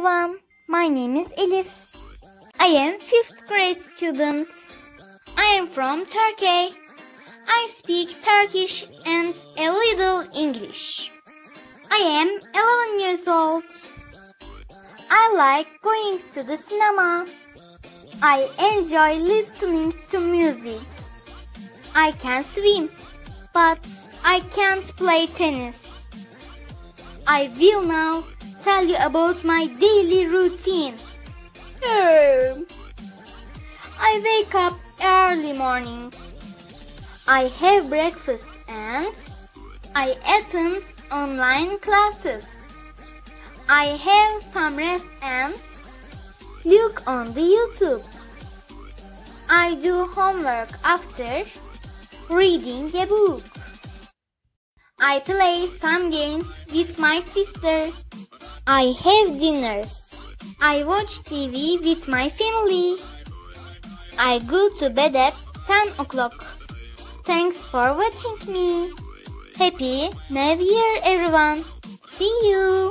everyone. My name is Elif. I am 5th grade student. I am from Turkey. I speak Turkish and a little English. I am 11 years old. I like going to the cinema. I enjoy listening to music. I can swim, but I can't play tennis. I will now tell you about my daily routine. Hmm. I wake up early morning. I have breakfast and I attend online classes. I have some rest and look on the YouTube. I do homework after reading a book. I play some games with my sister. I have dinner. I watch TV with my family. I go to bed at 10 o'clock. Thanks for watching me. Happy New Year everyone. See you.